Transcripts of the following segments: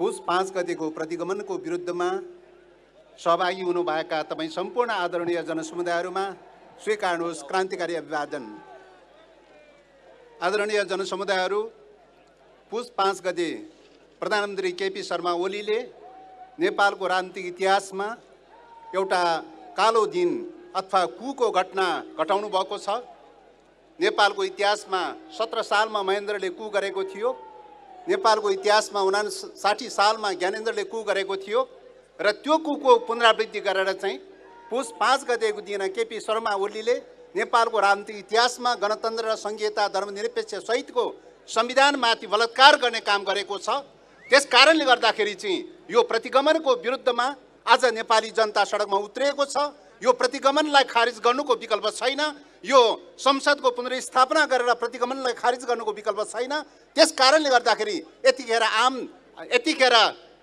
पुस पाँच गतिको प्रतिगमनको विरुद्धमा सहभागी हुनुभएका तपाईँ सम्पूर्ण आदरणीय जनसमुदायहरूमा स्वीकार्नुहोस् क्रान्तिकारी अभिवादन। आदरणीय जनसमुदायहरू पुस पाँच गते प्रधानमन्त्री केपी शर्मा ओलीले नेपालको राजनीतिक इतिहासमा एउटा कालो दिन अथवा कुको घटना घटाउनु भएको छ। नेपालको इतिहासमा सत्र सालमा महेन्द्रले कु गरेको थियो। नेपालको इतिहासमा उना साठी सालमा ज्ञानेन्द्रले कु गरेको थियो र त्यो कुको पुनरावृत्ति गरेर चाहिँ पुस पाँच गतेको दिन केपी शर्मा ओलीले नेपालको राजनीतिक इतिहासमा गणतन्त्र र सङ्घीयता धर्मनिरपेक्ष सहितको संविधानमाथि बलात्कार गर्ने काम गरेको छ। त्यस कारणले गर्दाखेरि चाहिँ यो प्रतिगमनको विरुद्धमा आज नेपाली जनता सडकमा उत्रिएको छ। यो प्रतिगमनलाई खारिज गर्नुको विकल्प छैन। यो संसदको पुनर्स्थापना गरेर प्रतिगमनलाई खारिज गर्नुको विकल्प छैन। त्यस कारणले गर्दाखेरि यतिखेर आम यतिखेर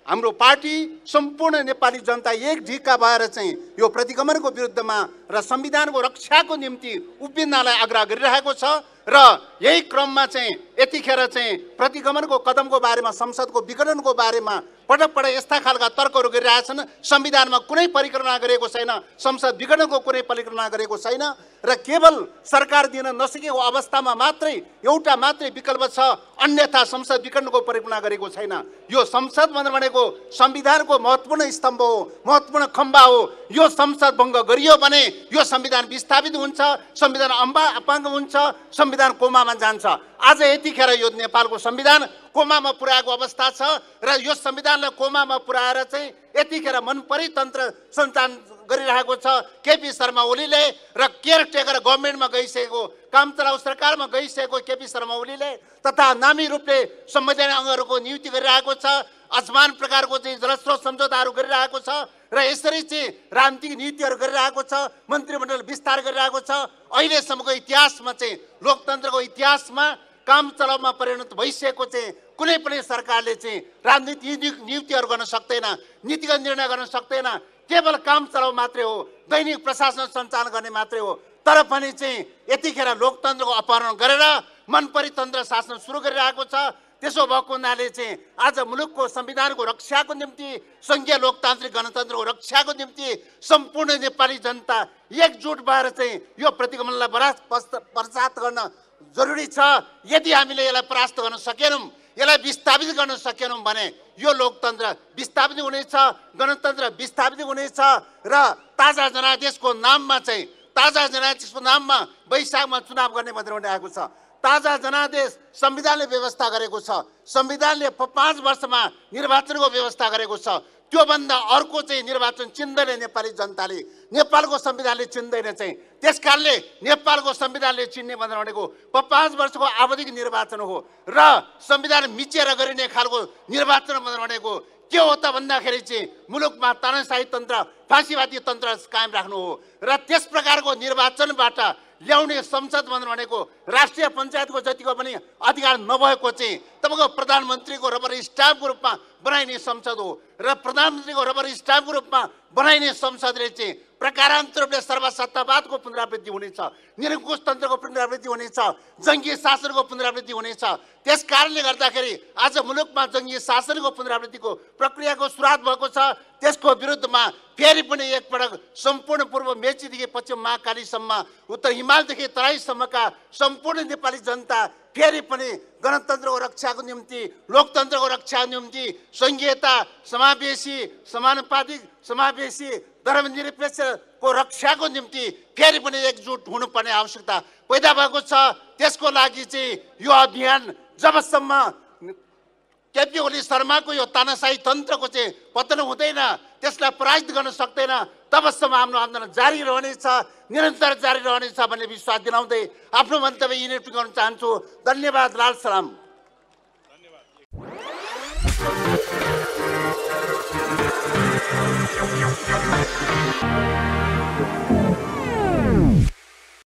हाम्रो पार्टी सम्पूर्ण नेपाली जनता एक ढिक्का भएर चाहिँ यो प्रतिगमनको विरुद्धमा र संविधानको रक्षाको निम्ति उभिन्नलाई आग्रह गरिरहेको छ र यही क्रममा चाहिँ यतिखेर चाहिँ प्रतिगमनको कदमको बारेमा संसदको विघटनको बारेमा पटक पटक यस्ता खालका तर्कहरू गरिरहेछन् संविधानमा कुनै परिक्रमा गरेको छैन। संसद विघटनको कुनै परिक्रमा गरेको छैन। र केवल सरकार दिन नसकेको अवस्थामा मात्रै एउटा मात्रै विकल्प छ। अन्यथा संसद विघटनको परिक्रमा गरेको छैन। यो संसद भनेर भनेको संविधानको महत्त्वपूर्ण स्तम्भ हो महत्त्वपूर्ण खम्बा हो। यो संसद भङ्ग गरियो भने यो संविधान विस्थापित हुन्छ संविधान अम्बा अपाङ्ग हुन्छ संविधान कोमामा जान्छ। आज यतिखेर यो नेपालको संविधान कोमामा पुर्याएको अवस्था छ र यो संविधानलाई कोमामा पुर्याएर चाहिँ यतिखेर मनपरी तन्त्र सञ्चालन गरिरहेको छ। केपी शर्मा ओलीले र केयर टेकर गभर्मेन्टमा गइसकेको काम चलाउ सरकारमा गइसकेको केपी शर्मा ओलीले तथा नामी रूपले संवैधानिक अङ्गहरूको नियुक्ति गरिरहेको छ असमान प्रकारको चाहिँ जलस्रोत सम्झौताहरू गरिरहेको छ र यसरी चाहिँ राजनीतिक नीतिहरू गरिरहेको छ मन्त्रीमण्डल विस्तार गरिरहेको छ। अहिलेसम्मको इतिहासमा चाहिँ लोकतन्त्रको इतिहासमा काम चलाउमा परिणत भइसकेको चाहिँ कुनै पनि सरकारले चाहिँ राजनीति नियुक्तिहरू गर्न सक्दैन नीतिगत निर्णय गर्न सक्दैन। केवल काम चलाउ मात्रै हो दैनिक प्रशासन सञ्चालन गर्ने मात्रै हो। तर पनि चाहिँ यतिखेर लोकतन्त्रको अपहरण गरेर मनपरी तन्त्र शासन सुरु गरिरहेको छ। त्यसो भएको हुनाले चाहिँ आज मुलुकको संविधानको रक्षाको निम्ति सङ्घीय लोकतान्त्रिक गणतन्त्रको रक्षाको निम्ति सम्पूर्ण नेपाली जनता एकजुट भएर चाहिँ यो प्रतिगमनलाई बरा पश्चात गर्न जरुरी छ यदि हामीले यसलाई परास्त गर्न सकेनौँ यसलाई विस्थापित गर्न सकेनौँ भने यो लोकतन्त्र विस्थापित हुनेछ गणतन्त्र विस्थापित हुनेछ र ताजा जनादेशको नाममा चाहिँ ताजा जनादेशको नाममा वैशाखमा चुनाव गर्ने भनेर आएको छ। ताजा जनादेश संविधानले व्यवस्था गरेको छ संविधानले पाँच वर्षमा निर्वाचनको व्यवस्था गरेको छ। त्योभन्दा अर्को चाहिँ निर्वाचन चिन्दैन नेपाली जनताले नेपालको संविधानले चिन्दैन चाहिँ। त्यस कारणले नेपालको संविधानले चिन्ने भनेर भनेको पाँच वर्षको आवधिक निर्वाचन हो र संविधान मिचेर गरिने खालको निर्वाचन भनेर भनेको के हो त भन्दाखेरि चाहिँ मुलुकमा तानाशाही तन्त्र फाँसीवादी तन्त्र कायम राख्नु हो र त्यस प्रकारको निर्वाचनबाट ल्याउने संसद भनेर भनेको राष्ट्रिय पञ्चायतको जतिको पनि अधिकार नभएको चाहिँ तपाईँको प्रधानमन्त्रीको रबर स्टाम्पको रूपमा बनाइने संसद हो र प्रधानमन्त्रीको रबर स्टाम्पको रूपमा बनाइने संसदले चाहिँ प्रकारान्तर रूपले सर्वसत्तावादको पुनरावृत्ति हुनेछ निरङ्कुश तन्त्रको पुनरावृत्ति हुनेछ जङ्गी शासनको पुनरावृत्ति हुनेछ। त्यस कारणले गर्दाखेरि आज मुलुकमा जङ्गी शासनको पुनरावृत्तिको प्रक्रियाको सुरुवात भएको छ त्यसको विरुद्धमा फेरि पनि एकपटक सम्पूर्ण पूर्व मेचीदेखि पश्चिम महाकालीसम्म उत्तर हिमालदेखि तराईसम्मका सम्पूर्ण नेपाली जनता फेरि पनि गणतन्त्रको रक्षाको निम्ति लोकतन्त्रको रक्षाको निम्ति सङ्घीयता समावेशी समानुपातिक समावेशी धर्मनिरपेक्षको रक्षाको निम्ति फेरि पनि एकजुट हुनुपर्ने आवश्यकता पैदा भएको छ। त्यसको लागि चाहिँ यो अभियान जबसम्म केपी ओली शर्माको यो तानासाही तन्त्रको चाहिँ पतन हुँदैन त्यसलाई पराजित गर्न सक्दैन तबसम्म हाम्रो आन्दोलन जारी रहनेछ निरन्तर जारी रहनेछ भन्ने विश्वास दिलाउँदै आफ्नो मन्तव्य यिनीहरू गर्न चाहन्छु धन्यवाद लाल सलाम you.